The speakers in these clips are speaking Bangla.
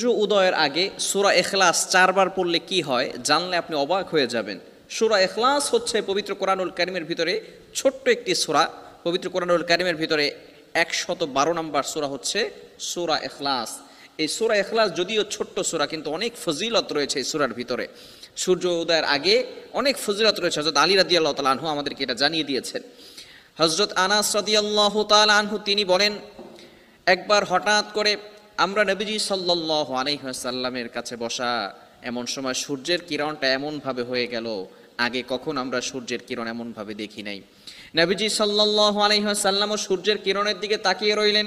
সূর্য উদয়ের আগে সুরা এখলাস চারবার পড়লে কি হয় জানলে আপনি অবাক হয়ে যাবেন। সুরা এখলাস হচ্ছে পবিত্র কোরআনুল কারিমের ভিতরে ছোট্ট একটি সুরা। পবিত্র কোরআনুল কারিমের ভিতরে একশত বারো নম্বর সুরা হচ্ছে সুরা এখলাস এই সুরা এখলাস যদিও ছোট্ট সুরা, কিন্তু অনেক ফজিলত রয়েছে এই সুরার ভিতরে। সূর্য উদয়ের আগে অনেক ফজিলত রয়েছে। হজরত আলী রাদি আল্লাহ তালা আনহু আমাদেরকে এটা জানিয়ে দিয়েছেন। হজরত আনাস রাদি আল্লাহ আনহু, তিনি বলেন, একবার হঠাৎ করে আমরা নবীজি সাল্লাহ আলহিহাসাল্লামের কাছে বসা এমন সময় সূর্যের কিরণটা এমনভাবে হয়ে গেল, আগে কখন আমরা সূর্যের কিরণ এমনভাবে দেখি নাই। নবীজি সাল্লাহ আলহিহাসাল্লামও সূর্যের কিরণের দিকে তাকিয়ে রইলেন।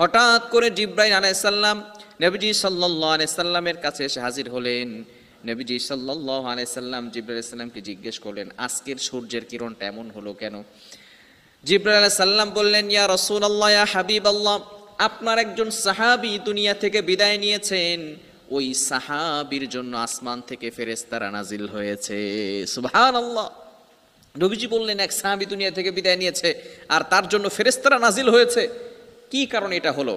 হঠাৎ করে জিব্রাইল আলাইসাল্লাম নবীজি সাল্লাহ আলাইসাল্লামের কাছে এসে হাজির হলেন। নবীজি সাল্লাহ আলাইসাল্লাম জিব্রাইল সাল্লামকে জিজ্ঞেস করলেন, আজকের সূর্যের কিরণটা এমন হলো কেন? জিব্রাইল আলাইহিস সাল্লাম বললেন, ইয়া রাসূলুল্লাহ, ইয়া হাবিবাল্লাহ। আপনার একজন সাহাবি দুনিয়া থেকে বিদায় নিয়েছেন, ওই সাহাবীর জন্য আসমান থেকে ফেরেশতারা নাজিল হয়েছে। সুবহানাল্লাহ। নবীজি বললেন, এক সাহাবি দুনিয়া থেকে বিদায় নিয়েছে, আর তার জন্য ফেরেশতারা নাজিল হয়েছে। কি কারণে এটা হলো?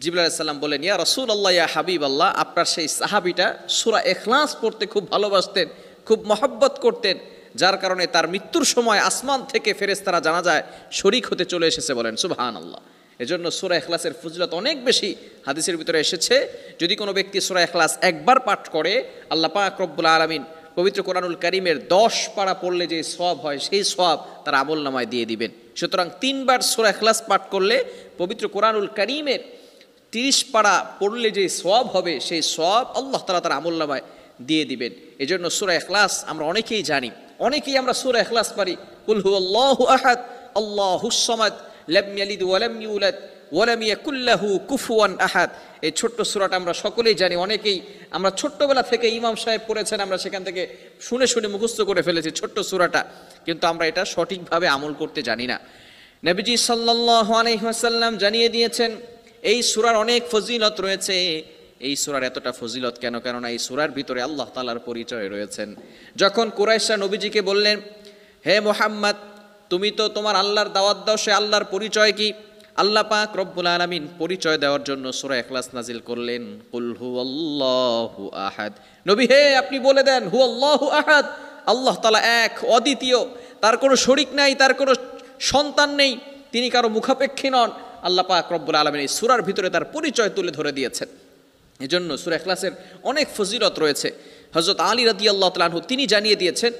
জিবুল সাল্লাম বললেন ইয়া রসুল আল্লাহ ইয়া হাবিব আল্লাহ আপনার সেই সাহাবিটা সুরা এখলাস পড়তে খুব ভালোবাসতেন, খুব মহব্বত করতেন, যার কারণে তার মৃত্যুর সময় আসমান থেকে ফেরেস্তারা জানা যায় শরিক হতে চলে এসেছে বলেন সুবহান আল্লাহ এজন্য সুরা এখলাসের ফজিলত অনেক বেশি হাদিসের ভিতরে এসেছে। যদি কোনো ব্যক্তি সুরা এখলাস একবার পাঠ করে, আল্লাহ পাক রব্বুল আলমিন পবিত্র কোরআনুল করিমের দশ পাড়া পড়লে যে সব হয়, সেই সব তার আমল নামায় দিয়ে দিবেন। সুতরাং তিনবার সুরা এখলাস পাঠ করলে পবিত্র কোরআনুল করিমের তিরিশ পাড়া পড়লে যে সব হবে, সেই সব আল্লাহ তালা তার আমল নামায় দিয়ে দিবেন। এই জন্য সুরা এখলাস আমরা অনেকেই জানি। অনেকেই আমরা সুরা এখলাস পারি। কুলহু আল্লাহ আহাদ, আল্লাহ হুসমাদ লাম ইয়ালিদ ওয়ালাম ইউলাদ ওয়ালাম ইয়াকুল্লাহু কুফুয়ান আহাদ। এই ছোট্ট সুরাটা আমরা সকলেই জানি, অনেকেই আমরা ছোট্টবেলা থেকে ইমাম সাহেব পড়েছেন, আমরা সেখান থেকে শুনে শুনে মুখস্থ করে ফেলেছি ছোট্ট সুরাটা, কিন্তু আমরা এটা সঠিকভাবে আমল করতে জানি না। নবীজি সাল্লাল্লাহু আলাইহি ওয়াসাল্লাম জানিয়ে দিয়েছেন, এই সুরার অনেক ফজিলত রয়েছে। এই সুরার এতটা ফজিলত কেন, কেননা এই সুরার ভিতরে আল্লাহ তালার পরিচয় রয়েছেন। যখন কুরাইশা নবীজিকে বললেন, হে মোহাম্মদ তুমি তো তোমার আল্লাহর দাওয়াত দাও, সে আল্লাহর পরিচয় কি? আল্লাহ পাক রব্বুল আলমিন পরিচয় দেওয়ার জন্য সুরা এখলাস নাজিল করলেন। কুল হু আল্লাহু আহাদ। নবী, হে, আপনি বলে দেন হু আল্লাহু আহাদ। আল্লাহ তালা এক, অদ্বিতীয়। তার কোনো শরিক নাই, তার কোনো সন্তান নেই, তিনি কারও মুখাপেক্ষী নন। আল্লাহ পাক রব্বুল আলমিন এই সুরার ভিতরে তার পরিচয় তুলে ধরে দিয়েছেন। এজন্য সুরা এখলাসের অনেক ফজিলত রয়েছে। হজরত আলী রাদি আল্লাহ তালাহু তিনি জানিয়ে দিয়েছেন,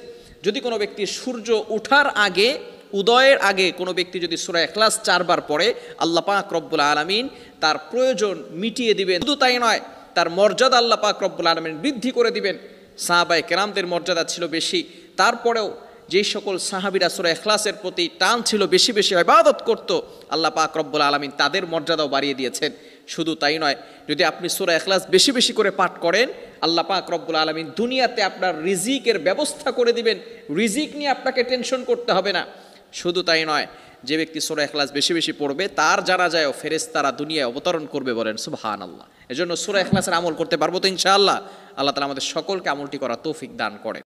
যদি কোনো ব্যক্তি সূর্য ওঠার আগে উদয়ের আগে কোনো ব্যক্তি যদি সুরা এখলাস চারবার পড়ে, আল্লাহ পাক রব্বুল আলমিন তার প্রয়োজন মিটিয়ে দিবেন। শুধু তাই নয়, তার মর্যাদা আল্লাহ পাক রব্বুল আলমিন বৃদ্ধি করে দিবেন। সাহাবাই কেরামদের মর্যাদা ছিল বেশি। তারপরেও যেই সকল সাহাবিরা সুরা এখলাসের প্রতি টান ছিল, বেশি বেশি ইবাদত করতো, আল্লাহ পাক রব্বুল আলমিন তাদের মর্যাদাও বাড়িয়ে দিয়েছেন। শুধু তাই নয়, যদি আপনি সুরা এখলাস বেশি বেশি করে পাঠ করেন, আল্লাহ পাক রব্বুল আলমিন দুনিয়াতে আপনার রিজিকের ব্যবস্থা করে দিবেন। রিজিক নিয়ে আপনাকে টেনশন করতে হবে না। শুধু তাই নয়, যে ব্যক্তি সোরা এখলাস বেশি বেশি পড়বে, তার জানা যায় ফেরেস তারা দুনিয়ায় অবতরণ করবে বলেন সুবহান আল্লাহ এজন্য সোরা এখলাসের আমল করতে পারব তো ইনশাআল্লাহ। আল্লাহ তালা আমাদের সকলকে আমলটি করা তৌফিক দান করে।